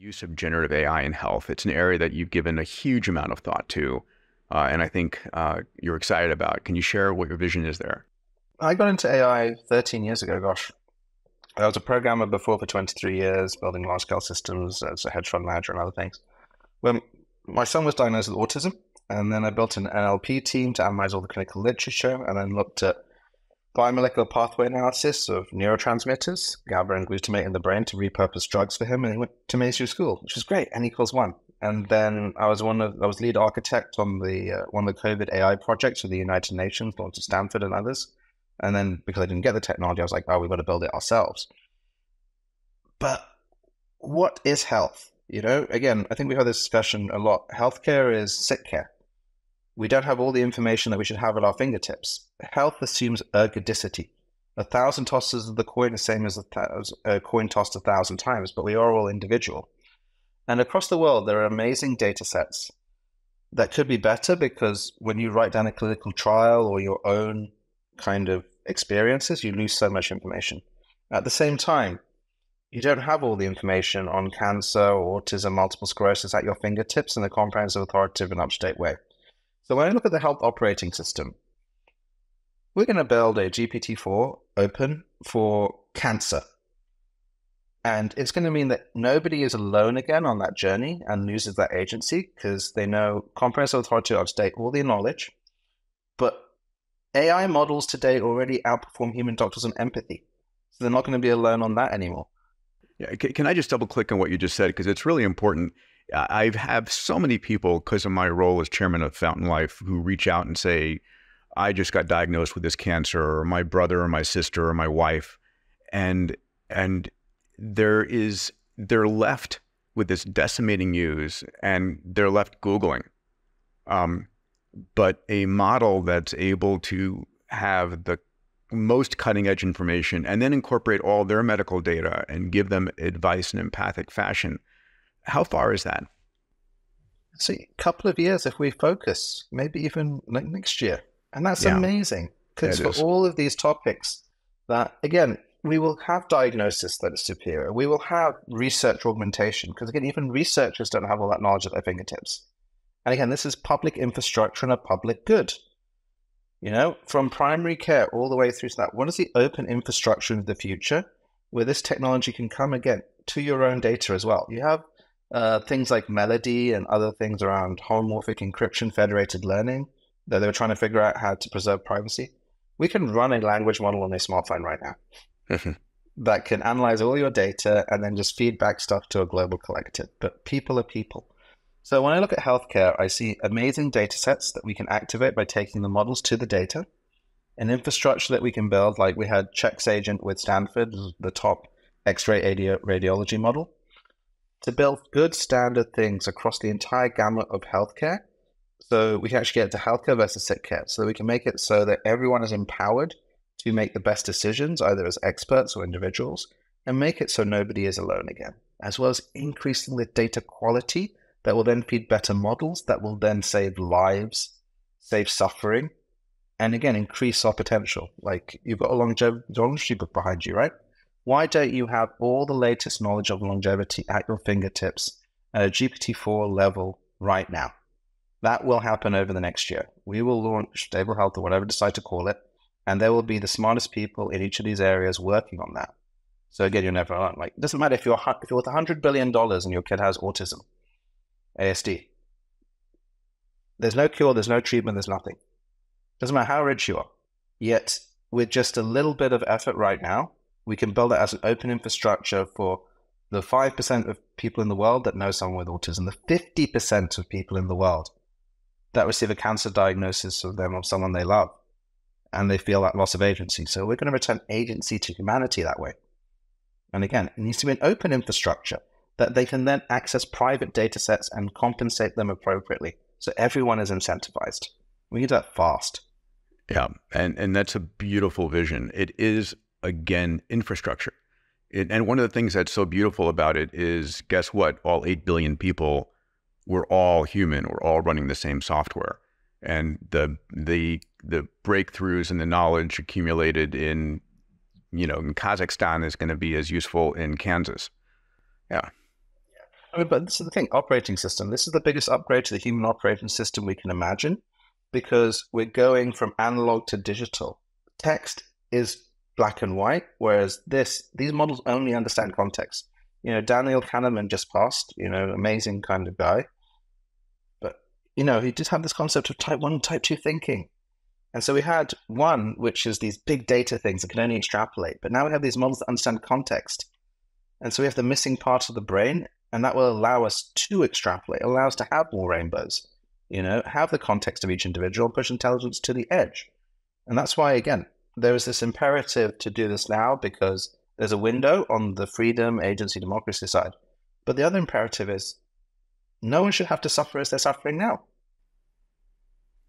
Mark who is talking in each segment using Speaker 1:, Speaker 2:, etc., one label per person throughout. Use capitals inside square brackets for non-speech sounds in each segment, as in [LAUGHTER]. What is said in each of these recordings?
Speaker 1: use of generative AI in health. It's an area that you've given a huge amount of thought to, uh, and I think uh, you're excited about. Can you share what your vision is there?
Speaker 2: I got into AI 13 years ago. Gosh, I was a programmer before for 23 years, building large scale systems as a hedge fund manager and other things. When my son was diagnosed with autism, and then I built an NLP team to analyze all the clinical literature, and then looked at biomolecular pathway analysis of neurotransmitters, GABA and glutamate in the brain to repurpose drugs for him. And he went to mainstream school, which was great. N equals one. And then I was one of I was lead architect on the uh, one of the COVID AI projects for the United Nations, launched at Stanford and others. And then because I didn't get the technology, I was like, oh, we've got to build it ourselves. But what is health? You know, again, I think we've had this discussion a lot. Healthcare is sick care we don't have all the information that we should have at our fingertips. Health assumes ergodicity. A thousand tosses of the coin is the same as a, th- a coin tossed a thousand times, but we are all individual. And across the world, there are amazing data sets that could be better because when you write down a clinical trial or your own kind of experiences, you lose so much information. At the same time, you don't have all the information on cancer, autism, multiple sclerosis at your fingertips in a comprehensive, authoritative, and up to date way. So when I look at the health operating system, we're going to build a GPT-4 open for cancer. And it's going to mean that nobody is alone again on that journey and loses that agency because they know comprehensive authority to update all their knowledge. But AI models today already outperform human doctors on empathy. So they're not going to be alone on that anymore.
Speaker 1: Yeah, can I just double click on what you just said? Because it's really important. I have so many people because of my role as chairman of Fountain Life who reach out and say, I just got diagnosed with this cancer, or my brother, or my sister, or my wife, and and there is they're left with this decimating news, and they're left googling. Um, but a model that's able to have the most cutting edge information and then incorporate all their medical data and give them advice in empathic fashion how far is that?
Speaker 2: See, a couple of years if we focus, maybe even like next year. And that's yeah. amazing because for all of these topics that, again, we will have diagnosis that is superior. We will have research augmentation because, again, even researchers don't have all that knowledge at their fingertips. And again, this is public infrastructure and a public good. You know, from primary care all the way through to that. What is the open infrastructure of the future where this technology can come again to your own data as well? You have uh, things like MELLODDY and other things around homomorphic encryption, federated learning, that they were trying to figure out how to preserve privacy. We can run a language model on a smartphone right now mm-hmm. that can analyze all your data and then just feed back stuff to a global collective. But people are people. So when I look at healthcare, I see amazing data sets that we can activate by taking the models to the data, an infrastructure that we can build, like we had CheXagent with Stanford, the top X-ray radiology model to build good standard things across the entire gamut of healthcare. So we can actually get to healthcare versus sick care. So we can make it so that everyone is empowered to make the best decisions, either as experts or individuals, and make it so nobody is alone again, as well as increasing the data quality that will then feed better models that will then save lives, save suffering, and again, increase our potential. Like you've got a long book behind you, right? Why don't you have all the latest knowledge of longevity at your fingertips at a GPT-4 level right now? That will happen over the next year. We will launch Stable Health or whatever decide to call it, and there will be the smartest people in each of these areas working on that. So again, you're never alone. Like, it doesn't matter if you're if you're worth hundred billion dollars and your kid has autism, ASD. There's no cure, there's no treatment, there's nothing. Doesn't matter how rich you are. Yet, with just a little bit of effort right now, we can build it as an open infrastructure for the 5% of people in the world that know someone with autism, the 50% of people in the world that receive a cancer diagnosis of them or someone they love, and they feel that loss of agency. So we're going to return agency to humanity that way. And again, it needs to be an open infrastructure that they can then access private data sets and compensate them appropriately. So everyone is incentivized. We need that fast.
Speaker 1: Yeah, and and that's a beautiful vision. It is again infrastructure. It, and one of the things that's so beautiful about it is guess what? All 8 billion people, we're all human. We're all running the same software. And the, the, the breakthroughs and the knowledge accumulated in, you know, in Kazakhstan is going to be as useful in Kansas. Yeah.
Speaker 2: I mean, but this is the thing operating system. This is the biggest upgrade to the human operating system we can imagine because we're going from analog to digital. Text is black and white, whereas this these models only understand context. You know, Daniel Kahneman just passed, you know, amazing kind of guy. But, you know, he did have this concept of type one, type two thinking. And so we had one, which is these big data things that can only extrapolate. But now we have these models that understand context. And so we have the missing part of the brain, and that will allow us to extrapolate, allow us to have more rainbows, you know, have the context of each individual, push intelligence to the edge. And that's why, again, there is this imperative to do this now because there's a window on the freedom, agency, democracy side. But the other imperative is no one should have to suffer as they're suffering now.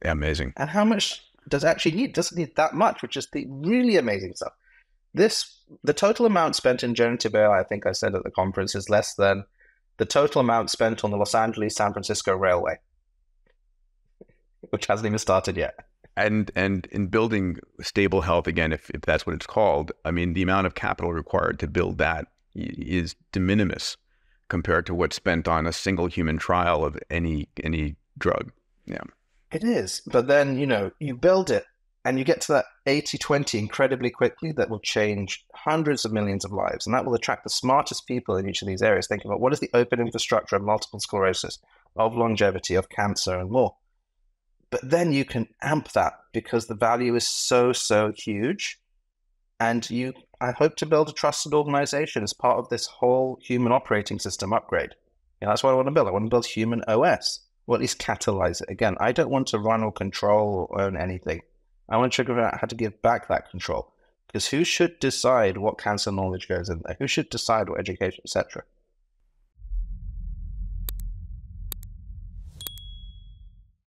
Speaker 1: Yeah, amazing.
Speaker 2: And how much does actually need? Doesn't need that much, which is the really amazing stuff. This the total amount spent in generative AI, I think I said at the conference, is less than the total amount spent on the Los Angeles San Francisco Railway, [LAUGHS] which hasn't even started yet.
Speaker 1: And and in building stable health again, if, if that's what it's called, I mean the amount of capital required to build that is de minimis compared to what's spent on a single human trial of any any drug. Yeah.
Speaker 2: It is. But then, you know, you build it and you get to that 80 20 incredibly quickly that will change hundreds of millions of lives. And that will attract the smartest people in each of these areas, thinking about what is the open infrastructure of multiple sclerosis, of longevity, of cancer, and more. But then you can amp that because the value is so, so huge. And you, I hope to build a trusted organization as part of this whole human operating system upgrade. You know, that's what I want to build. I want to build human OS or at least catalyze it. Again, I don't want to run or control or own anything. I want to figure out how to give back that control. Because who should decide what cancer knowledge goes in there? Who should decide what education, etc.?